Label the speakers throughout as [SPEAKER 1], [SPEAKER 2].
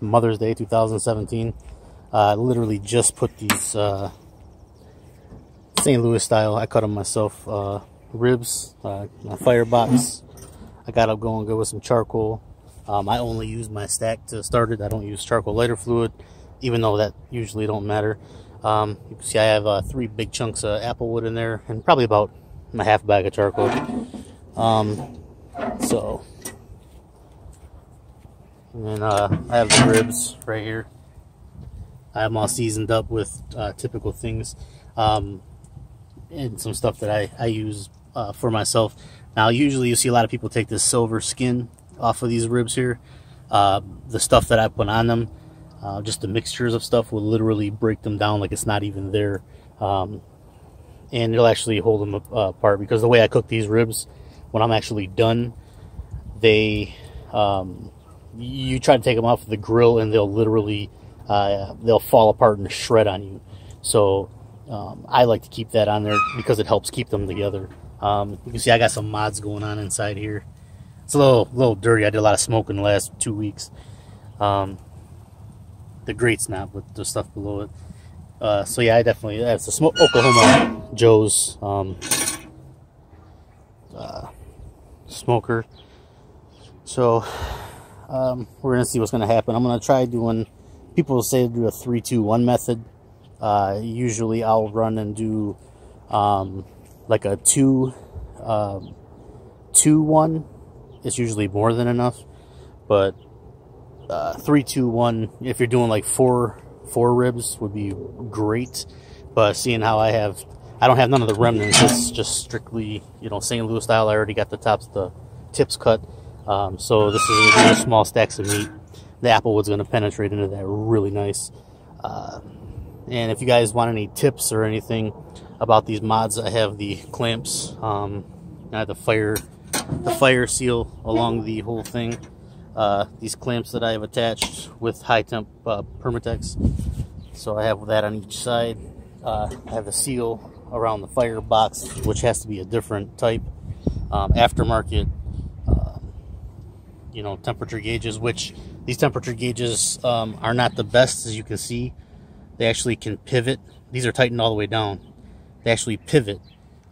[SPEAKER 1] Mother's Day 2017. I uh, literally just put these uh, St. Louis style, I cut them myself, uh, ribs, uh, my firebox. I got them going good with some charcoal. Um, I only use my stack to start it. I don't use charcoal lighter fluid, even though that usually don't matter. Um, you can see I have uh, three big chunks of apple wood in there and probably about a half bag of charcoal. Um, so, and uh, I have the ribs right here. I have them all seasoned up with uh, typical things um, and some stuff that I, I use uh, for myself. Now, usually you see a lot of people take this silver skin off of these ribs here. Uh, the stuff that I put on them, uh, just the mixtures of stuff will literally break them down like it's not even there. Um, and it'll actually hold them uh, apart because the way I cook these ribs, when I'm actually done, they, um, you try to take them off the grill and they'll literally, uh, they'll fall apart and shred on you. So um, I like to keep that on there because it helps keep them together. Um, you can see I got some mods going on inside here. It's a little, little dirty. I did a lot of smoking the last two weeks. Um, the grate's not, but the stuff below it. Uh, so yeah, I definitely that's a smoke Oklahoma Joe's um, uh, smoker. So um, we're gonna see what's gonna happen. I'm gonna try doing. People say to do a three, two, one method. Uh, usually, I'll run and do um, like a two, um, two, one it's usually more than enough. But uh, three, two, one. If you're doing like four four ribs, would be great. But seeing how I have, I don't have none of the remnants. It's just strictly you know St. Louis style. I already got the tops, the tips cut. Um, so this is really small stacks of meat. The applewood's going to penetrate into that really nice. Uh, and if you guys want any tips or anything about these mods, I have the clamps. Um, I have the fire the fire seal along the whole thing. Uh, these clamps that I have attached with high temp uh, Permatex. So I have that on each side. Uh, I have the seal around the fire box, which has to be a different type. Um, aftermarket, you know, temperature gauges, which these temperature gauges um, are not the best, as you can see. They actually can pivot. These are tightened all the way down. They actually pivot.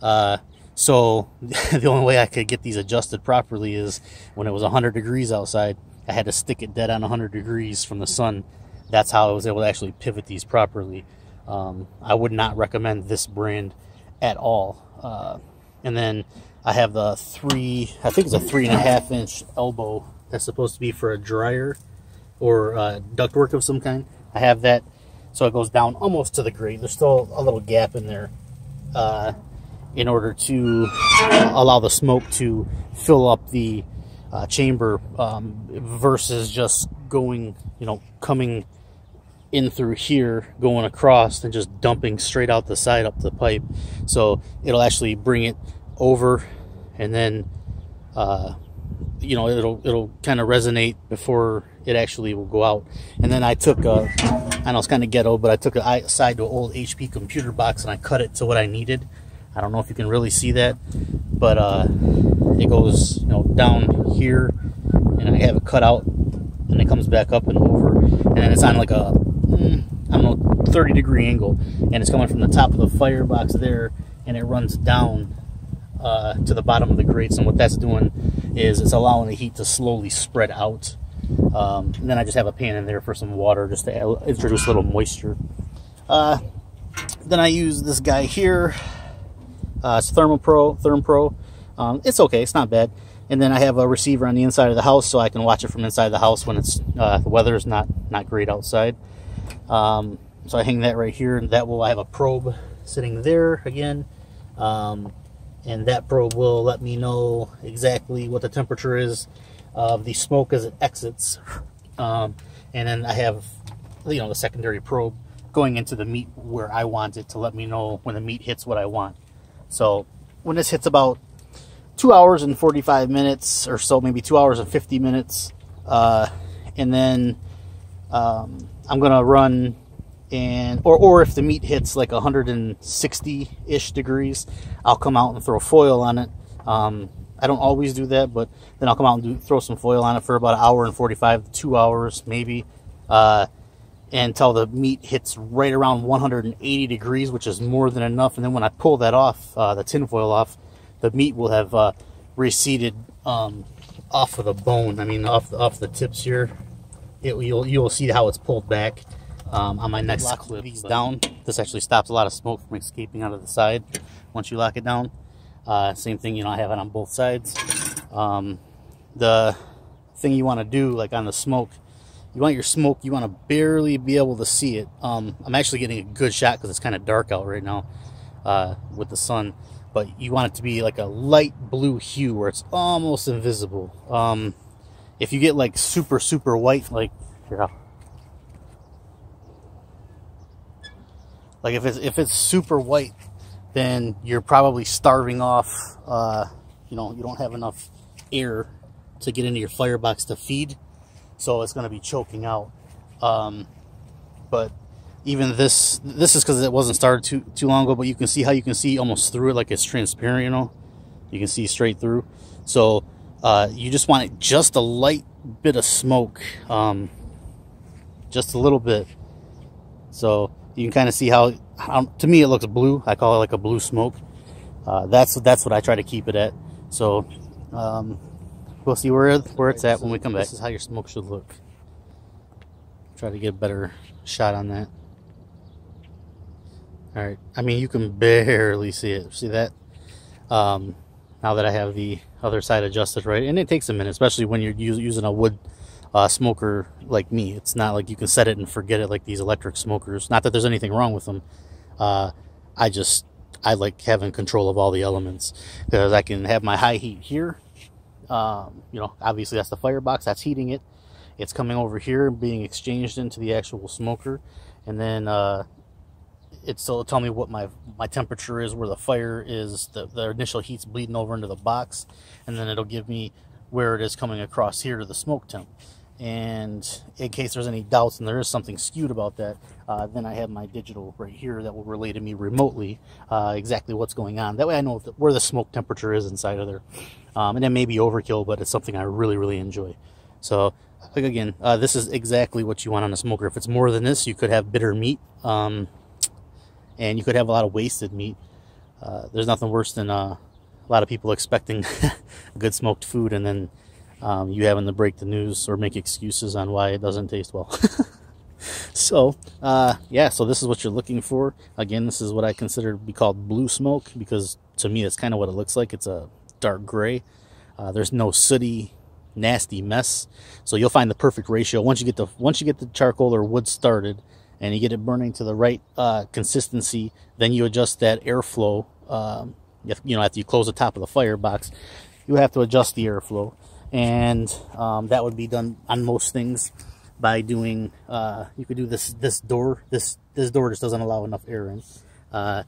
[SPEAKER 1] Uh, so the only way I could get these adjusted properly is when it was 100 degrees outside, I had to stick it dead on 100 degrees from the sun. That's how I was able to actually pivot these properly. Um, I would not recommend this brand at all. Uh, and then I have the three, I think it's a three and a half inch elbow that's supposed to be for a dryer or uh, ductwork of some kind. I have that so it goes down almost to the grate. There's still a little gap in there. Uh, in order to allow the smoke to fill up the uh, chamber um, versus just going, you know, coming in through here, going across, and just dumping straight out the side up the pipe. So it'll actually bring it over, and then, uh, you know, it'll it'll kind of resonate before it actually will go out. And then I took a, I know it's kind of ghetto, but I took a side to an old HP computer box and I cut it to what I needed I don't know if you can really see that, but uh, it goes you know down here, and I have it cut out, and it comes back up and over, and then it's on like a mm, don't know 30 degree angle, and it's coming from the top of the firebox there, and it runs down uh, to the bottom of the grates, and what that's doing is it's allowing the heat to slowly spread out. Um, and then I just have a pan in there for some water just to introduce a little moisture. Uh, then I use this guy here. Uh, it's ThermoPro, ThermPro. Um, it's okay, it's not bad. And then I have a receiver on the inside of the house so I can watch it from inside the house when it's uh, the weather is not not great outside. Um, so I hang that right here, and that will I have a probe sitting there again, um, and that probe will let me know exactly what the temperature is of the smoke as it exits. Um, and then I have you know the secondary probe going into the meat where I want it to let me know when the meat hits what I want. So when this hits about two hours and 45 minutes or so, maybe two hours and 50 minutes, uh, and then um, I'm gonna run and or or if the meat hits like 160 ish degrees, I'll come out and throw foil on it. Um, I don't always do that, but then I'll come out and do, throw some foil on it for about an hour and 45 to two hours maybe. uh, until the meat hits right around 180 degrees, which is more than enough. And then when I pull that off, uh, the tinfoil off, the meat will have uh, receded um, off of the bone. I mean, off off the tips here. It, you'll you'll see how it's pulled back um, on my next lock clip. These down. This actually stops a lot of smoke from escaping out of the side once you lock it down. Uh, same thing, you know, I have it on both sides. Um, the thing you want to do, like on the smoke, you want your smoke, you want to barely be able to see it. Um, I'm actually getting a good shot because it's kind of dark out right now uh, with the sun. But you want it to be like a light blue hue where it's almost invisible. Um, if you get like super, super white, like, here, like if it's, if it's super white, then you're probably starving off, uh, you know, you don't have enough air to get into your firebox to feed so it's going to be choking out. Um, but even this, this is because it wasn't started too too long ago. But you can see how you can see almost through it, like it's transparent. You know, you can see straight through. So uh, you just want it just a light bit of smoke, um, just a little bit. So you can kind of see how, how, to me it looks blue. I call it like a blue smoke. Uh, that's that's what I try to keep it at. So um, we'll see where where it's at when we come back. This is how your smoke should look. Try to get a better shot on that. All right. I mean, you can barely see it. See that? Um, now that I have the other side adjusted right, and it takes a minute, especially when you're using a wood uh, smoker like me. It's not like you can set it and forget it like these electric smokers. Not that there's anything wrong with them. Uh, I just I like having control of all the elements because I can have my high heat here um, you know, obviously that's the firebox, that's heating it. It's coming over here and being exchanged into the actual smoker. And then uh, it's will tell me what my, my temperature is, where the fire is, the, the initial heat's bleeding over into the box. And then it'll give me where it is coming across here to the smoke temp. And in case there's any doubts and there is something skewed about that, uh, then I have my digital right here that will relay to me remotely uh, exactly what's going on. That way I know the, where the smoke temperature is inside of there. Um, and it may be overkill, but it's something I really, really enjoy. So, again, uh, this is exactly what you want on a smoker. If it's more than this, you could have bitter meat, um, and you could have a lot of wasted meat. Uh, there's nothing worse than uh, a lot of people expecting good smoked food and then um, you having to break the news or make excuses on why it doesn't taste well. so, uh, yeah, so this is what you're looking for. Again, this is what I consider to be called blue smoke because to me, that's kind of what it looks like. It's a dark gray. Uh, there's no sooty, nasty mess. So you'll find the perfect ratio once you get the once you get the charcoal or wood started, and you get it burning to the right uh, consistency. Then you adjust that airflow. Um, if, you know, after you close the top of the firebox, you have to adjust the airflow and um, that would be done on most things by doing uh, you could do this this door this this door just doesn't allow enough air in. Uh,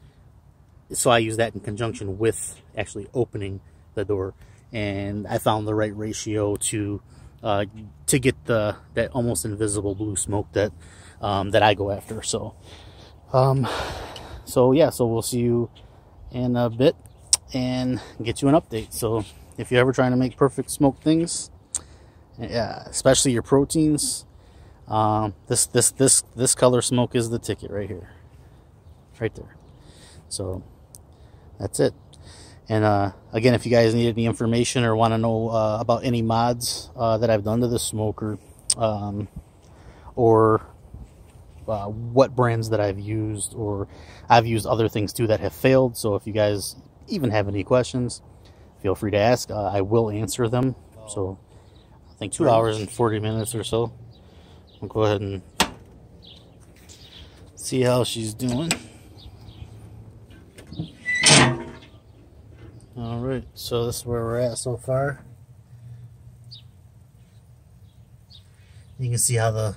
[SPEAKER 1] so I use that in conjunction with actually opening the door. And I found the right ratio to uh, to get the that almost invisible blue smoke that um, that I go after. So um, so yeah so we'll see you in a bit and get you an update. So if you're ever trying to make perfect smoked things, yeah, especially your proteins, um, this this this this color smoke is the ticket right here, right there. So that's it. And uh, again, if you guys need any information or want to know uh, about any mods uh, that I've done to the smoker, um, or uh, what brands that I've used, or I've used other things too that have failed. So if you guys even have any questions, feel free to ask. Uh, I will answer them. So I think two hours and 40 minutes or so. I'll go ahead and see how she's doing. All right, so this is where we're at so far. You can see how the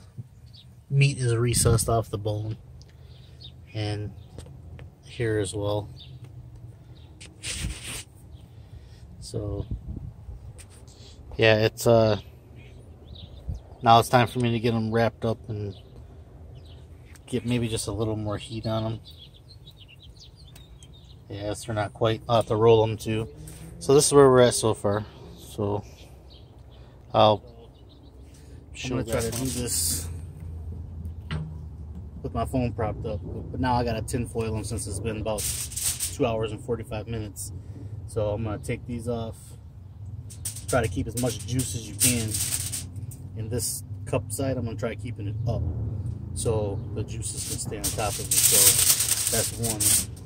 [SPEAKER 1] meat is recessed off the bone. And here as well. So, yeah, it's uh now it's time for me to get them wrapped up and get maybe just a little more heat on them. Yes, they're not quite. I'll have to roll them too. So this is where we're at so far. So I'll show I'm gonna try to do this with my phone propped up. But now I got a tin foil them since it's been about two hours and 45 minutes. So I'm gonna take these off. Try to keep as much juice as you can. In this cup side, I'm gonna try keeping it up so the juices can stay on top of it. So that's one.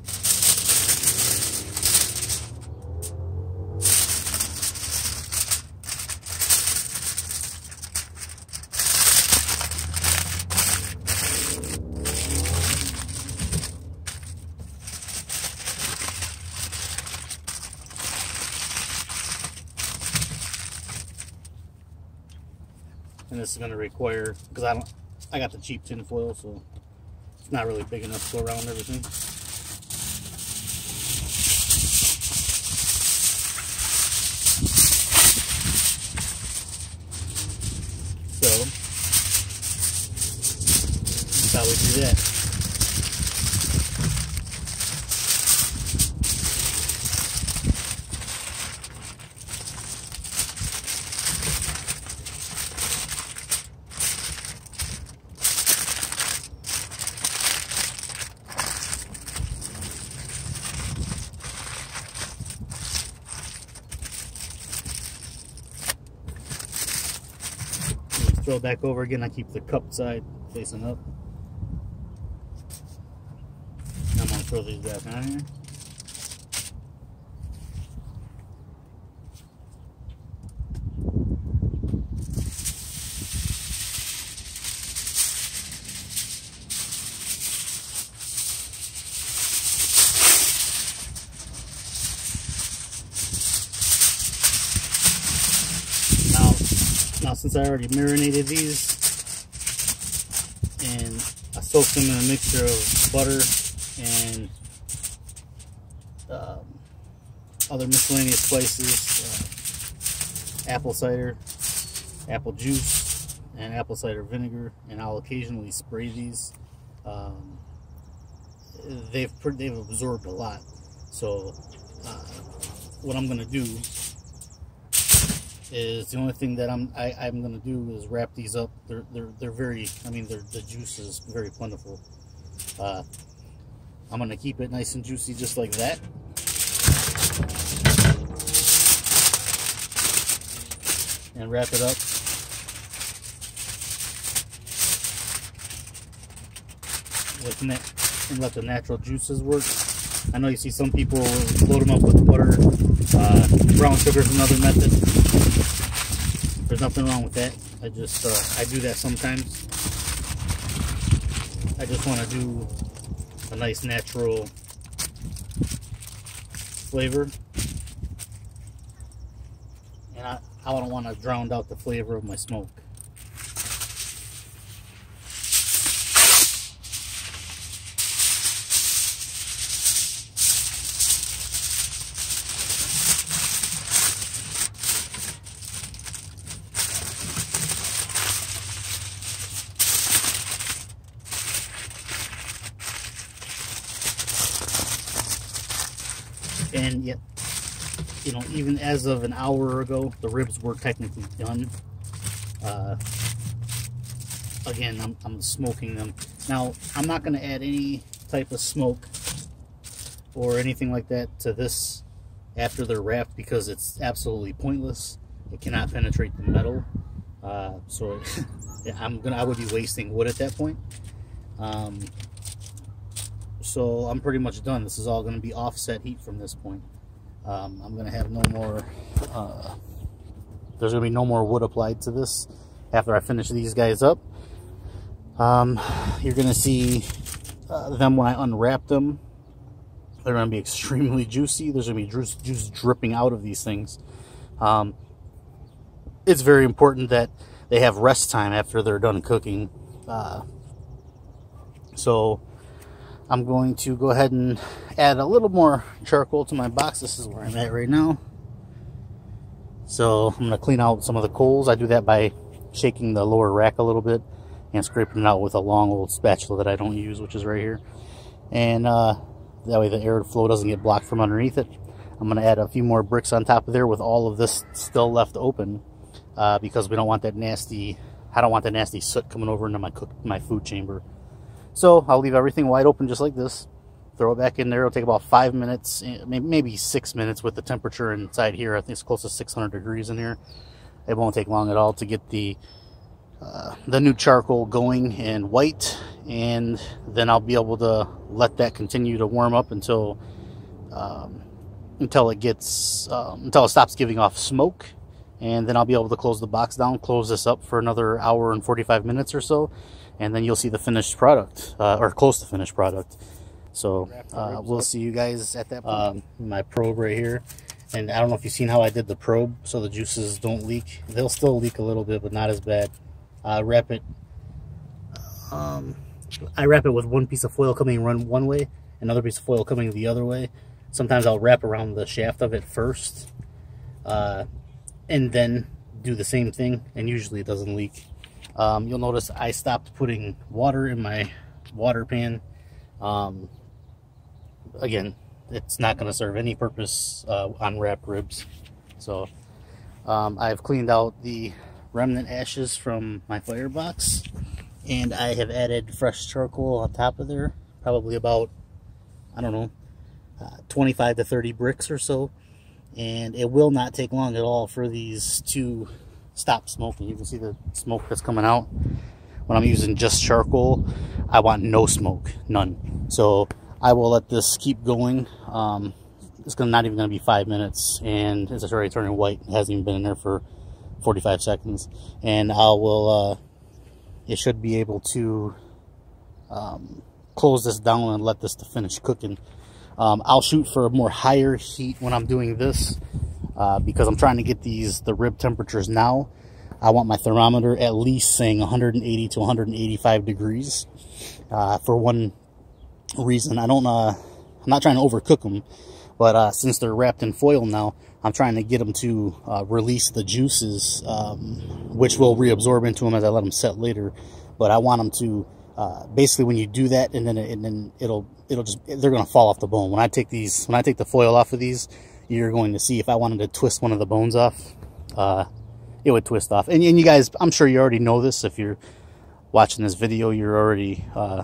[SPEAKER 1] Is going to require because I don't I got the cheap tin foil so it's not really big enough to go around everything. So that's how we do that throw it back over again. I keep the cup side facing up. I'm gonna throw these back on here. Since I already marinated these. And I soaked them in a mixture of butter and um, other miscellaneous spices, uh, apple cider, apple juice, and apple cider vinegar, and I'll occasionally spray these. Um, they've they've absorbed a lot, so uh, what I'm gonna do is the only thing that I'm I, I'm gonna do is wrap these up. They're they're they're very I mean they're the juice is very plentiful. Uh, I'm gonna keep it nice and juicy just like that. And wrap it up. With and let the natural juices work. I know you see some people load them up with butter. Uh, brown sugar is another method. There's nothing wrong with that. I just, uh, I do that sometimes. I just want to do a nice natural flavor. And I, I don't want to drown out the flavor of my smoke. And yet you know even as of an hour ago the ribs were technically done. Uh, again I'm, I'm smoking them. Now I'm not going to add any type of smoke or anything like that to this after they're wrapped because it's absolutely pointless. It cannot penetrate the metal. Uh, so I'm gonna I would be wasting wood at that point. Um, so I'm pretty much done. This is all going to be offset heat from this point. Um, I'm going to have no more, uh, there's going to be no more wood applied to this after I finish these guys up. Um, you're going to see uh, them when I unwrap them. They're going to be extremely juicy. There's going to be juice, juice dripping out of these things. Um, it's very important that they have rest time after they're done cooking. Uh, so I'm going to go ahead and add a little more charcoal to my box. This is where I'm at right now. So I'm going to clean out some of the coals. I do that by shaking the lower rack a little bit and scraping it out with a long old spatula that I don't use, which is right here. And uh, that way the air flow doesn't get blocked from underneath it. I'm going to add a few more bricks on top of there with all of this still left open uh, because we don't want that nasty, I don't want that nasty soot coming over into my cook, my food chamber. So I'll leave everything wide open just like this. Throw it back in there. It'll take about five minutes, eh, maybe six minutes with the temperature inside here. I think it's close to 600 degrees in here. It won't take long at all to get the uh, the new charcoal going and white and then I'll be able to let that continue to warm up until um, until it gets um, until it stops giving off smoke and then I'll be able to close the box down close this up for another hour and 45 minutes or so and then you'll see the finished product uh, or close to finished product. So uh, we'll see you guys at that point. Um, my probe right here. And I don't know if you've seen how I did the probe so the juices don't leak. They'll still leak a little bit but not as bad. Uh, wrap it um, I wrap it with one piece of foil coming run one way another piece of foil coming the other way. Sometimes I'll wrap around the shaft of it first uh, and then do the same thing and usually it doesn't leak um, you'll notice I stopped putting water in my water pan. Um, again it's not going to serve any purpose uh, on wrapped ribs. So um, I've cleaned out the remnant ashes from my firebox and I have added fresh charcoal on top of there probably about I don't know uh, 25 to 30 bricks or so. And it will not take long at all for these to stop smoking. You can see the smoke that's coming out. When I'm using just charcoal I want no smoke none. So I will let this keep going. Um, it's gonna not even gonna be five minutes and it's already turning white. It hasn't even been in there for 45 seconds. And I will uh, it should be able to um, close this down and let this to finish cooking. Um, I'll shoot for a more higher heat when I'm doing this uh, because I'm trying to get these the rib temperatures now I want my thermometer at least saying 180 to 185 degrees uh, for one reason I don't uh, I'm not trying to overcook them but uh, since they're wrapped in foil now I'm trying to get them to uh, release the juices, um, which will reabsorb into them as I let them set later. But I want them to uh, basically when you do that, and then and then it'll it'll just they're going to fall off the bone. When I take these, when I take the foil off of these, you're going to see if I wanted to twist one of the bones off, uh, it would twist off. And, and you guys, I'm sure you already know this. If you're watching this video, you're already uh,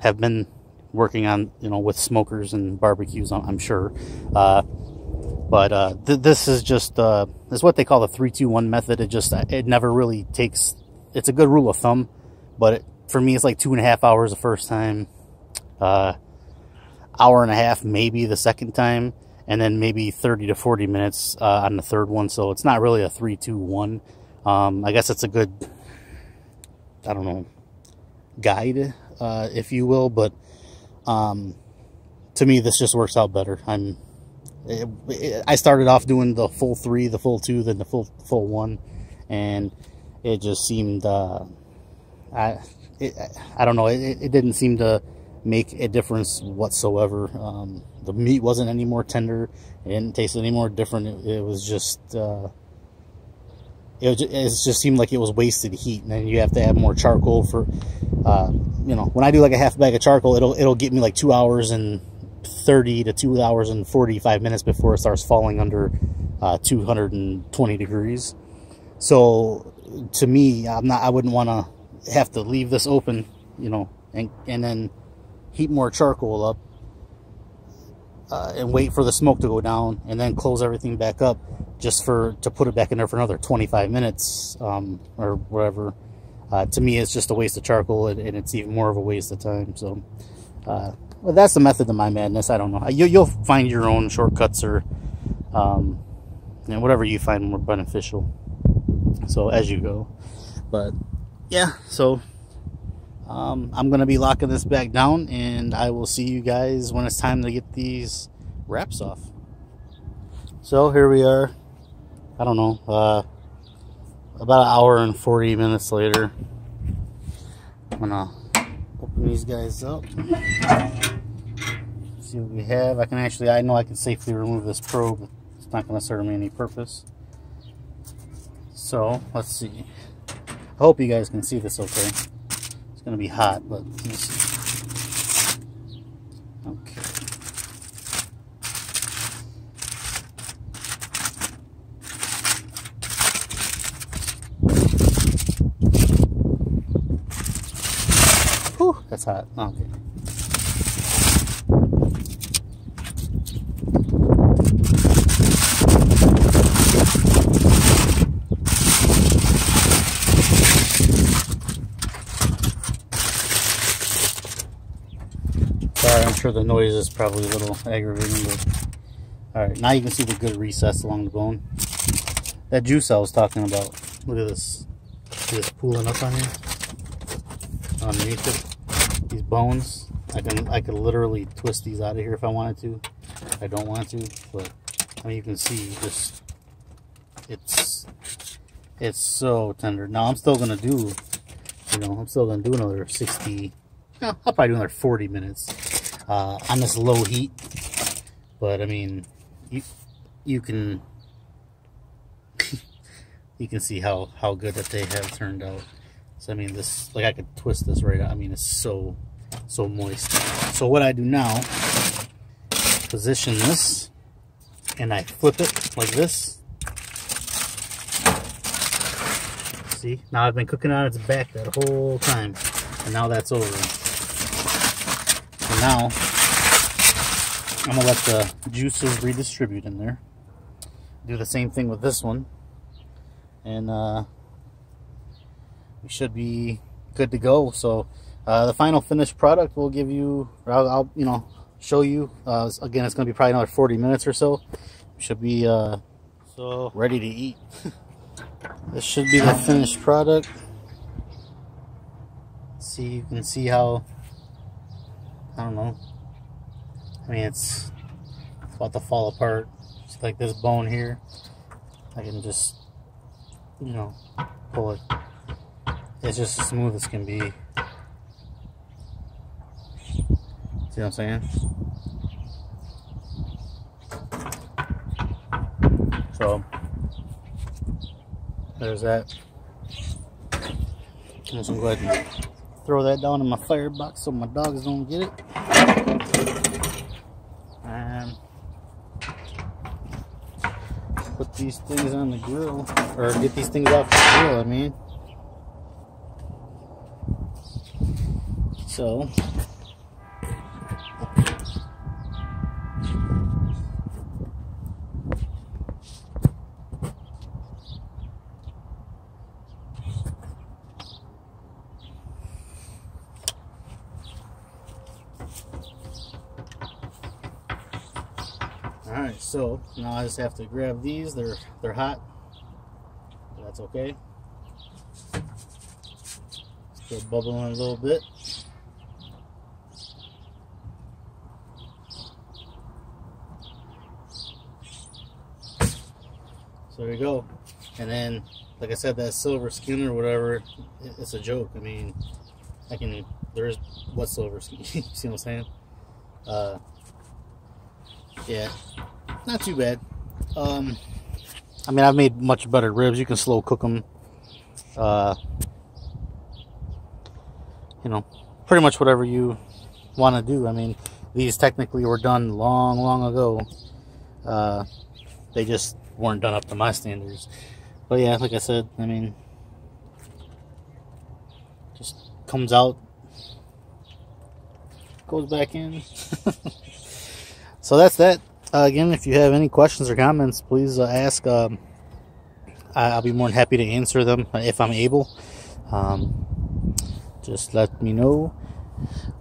[SPEAKER 1] have been working on you know with smokers and barbecues. I'm sure. Uh, but uh, th this is just uh, is what they call the three two one method. It just it never really takes. It's a good rule of thumb, but it, for me it's like two and a half hours the first time, uh, hour and a half maybe the second time, and then maybe thirty to forty minutes uh, on the third one. So it's not really a three two one. Um, I guess it's a good. I don't know guide, uh, if you will, but um, to me this just works out better. I'm it, it, I started off doing the full three, the full two, then the full full one, and it just seemed uh, I it, I don't know it, it didn't seem to make a difference whatsoever. Um, the meat wasn't any more tender. It didn't taste any more different. It, it was just uh, it, it just seemed like it was wasted heat, and then you have to add more charcoal for. Uh, you know, when I do like a half bag of charcoal, it'll it'll get me like two hours and 30 to 2 hours and 45 minutes before it starts falling under uh, 220 degrees. So to me, I'm not. I wouldn't want to have to leave this open, you know, and and then heat more charcoal up uh, and wait for the smoke to go down, and then close everything back up just for to put it back in there for another 25 minutes um, or whatever. Uh, to me, it's just a waste of charcoal, and, and, it's even more of a waste of time. So. Uh, well, that's the method of my madness. I don't know. You, you'll find your own shortcuts or um, know, whatever you find more beneficial. So as you go. But yeah, so um, I'm going to be locking this back down and I will see you guys when it's time to get these wraps off. So here we are. I don't know. Uh, about an hour and 40 minutes later. I'm going to open these guys up see what we have. I can actually, I know I can safely remove this probe. It's not going to serve me any purpose. So, let's see. I hope you guys can see this okay. It's to be hot, but let's see. Okay. Whew, that it's hot. Okay. Sorry, I'm sure the noise is probably a little aggravating, but alright, now you can see the good recess along the bone. That juice I was talking about. Look at this. This pooling up on here? Underneath it. These bones. I can I could literally twist these out of here if I wanted to. I don't want to, but I mean you can see just it's it's so tender. Now I'm still gonna do you know, I'm still gonna do another 60 no, I'll probably do another 40 minutes uh, on this low heat. But I mean, you you can you can see how how good that they have turned out. So I mean, this like I could twist this right out. I mean, it's so so moist. So what I do now, position this, and I flip it like this. See, now I've been cooking on its back that whole time, and now that's over now I'm gonna let the juices redistribute in there. Do the same thing with this one. And uh, we should be good to go. So uh, the final finished product will give you, I'll, I'll you know, show you. Uh, again, it's gonna be probably another 40 minutes or so. Should be uh, so ready to eat. this should be the finished product. See, you can see how I don't know. I mean, it's, about to fall apart. It's like this bone here. I can just, you know, pull it. It's just as smooth as can be. See what I'm saying? So, there's that. Gonna go ahead throw that down in my firebox so my dogs don't get it. And put these things on the grill, or get these things off the grill, I mean. So, Alright, so now I just have to grab these. They're they're hot. That's okay. Still bubbling a little bit. So there you go. And then, like I said, that silver skin or whatever, it's a joke. I mean, I can, there's, what silver skin? you see what I'm saying? Uh, yeah, not too bad. Um, I mean, I've made much better ribs. You can slow cook them. Uh, you know, pretty much whatever you want to do. I mean, these technically were done long, long ago. Uh, they just weren't done up to my standards. But yeah, like I said, I mean, just comes out, goes back in. so that's that. Uh, again, if you have any questions or comments, please uh, ask. Um, I'll be more than happy to answer them if I'm able. Um, just let me know.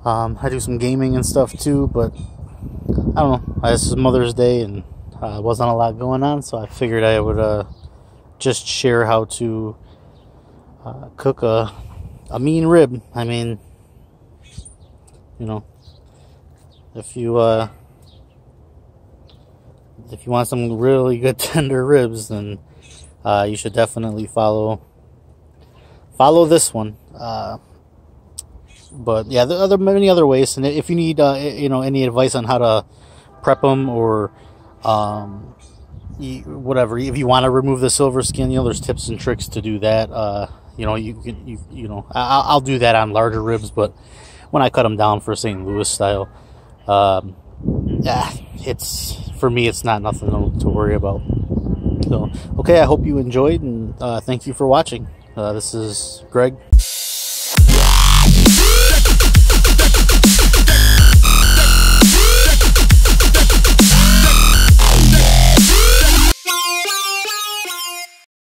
[SPEAKER 1] Um, I do some gaming and stuff too, but I don't know. This is Mother's Day and uh, wasn't a lot going on, so I figured I would uh, just share how to uh, cook a a mean rib. I mean, you know, if you uh, if you want some really good tender ribs, then uh, you should definitely follow follow this one. Uh, but yeah, there are many other ways. And if you need, uh, you know, any advice on how to prep them or um, whatever, if you want to remove the silver skin, you know, there's tips and tricks to do that. Uh, you know, you can, you, you know, I'll, I'll, do that on larger ribs, but when I cut them down for St. Louis style, um, yeah, it's for me, it's not nothing to worry about. So, okay, I hope you enjoyed, and uh, thank you for watching. Uh, this is Greg.